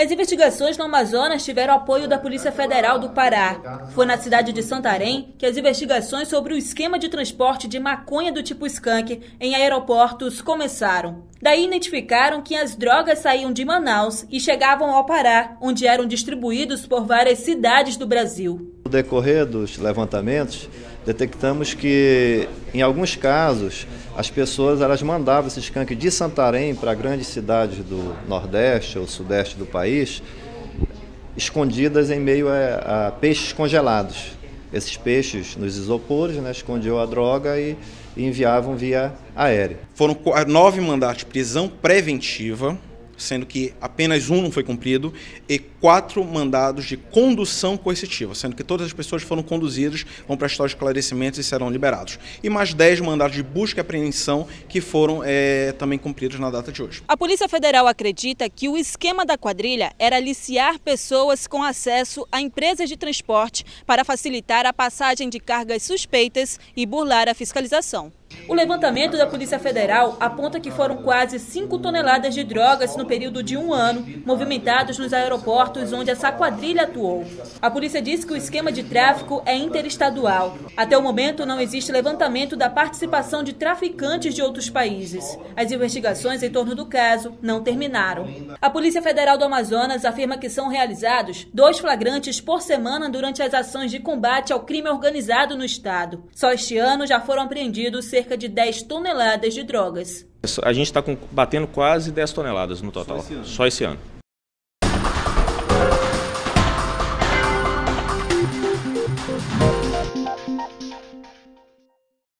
As investigações no Amazonas tiveram apoio da Polícia Federal do Pará. Foi na cidade de Santarém que as investigações sobre o esquema de transporte de maconha do tipo skunk em aeroportos começaram. Daí identificaram que as drogas saíam de Manaus e chegavam ao Pará, onde eram distribuídos por várias cidades do Brasil. No decorrer dos levantamentos, detectamos que, em alguns casos, as pessoas elas mandavam esse skunk de Santarém para grandes cidades do Nordeste ou Sudeste do país, escondidas em meio a, a peixes congelados. Esses peixes nos isopores né, escondiam a droga e, e enviavam via aérea. Foram nove mandatos de prisão preventiva sendo que apenas um não foi cumprido, e quatro mandados de condução coercitiva, sendo que todas as pessoas foram conduzidas, vão prestar esclarecimentos e serão liberados. E mais dez mandados de busca e apreensão que foram é, também cumpridos na data de hoje. A Polícia Federal acredita que o esquema da quadrilha era aliciar pessoas com acesso a empresas de transporte para facilitar a passagem de cargas suspeitas e burlar a fiscalização. O levantamento da Polícia Federal aponta que foram quase 5 toneladas de drogas no período de um ano, movimentados nos aeroportos onde essa quadrilha atuou. A polícia diz que o esquema de tráfico é interestadual. Até o momento, não existe levantamento da participação de traficantes de outros países. As investigações em torno do caso não terminaram. A Polícia Federal do Amazonas afirma que são realizados dois flagrantes por semana durante as ações de combate ao crime organizado no estado. Só este ano já foram apreendidos cerca cerca de 10 toneladas de drogas. A gente está batendo quase 10 toneladas no total, só esse ano. Só esse ano.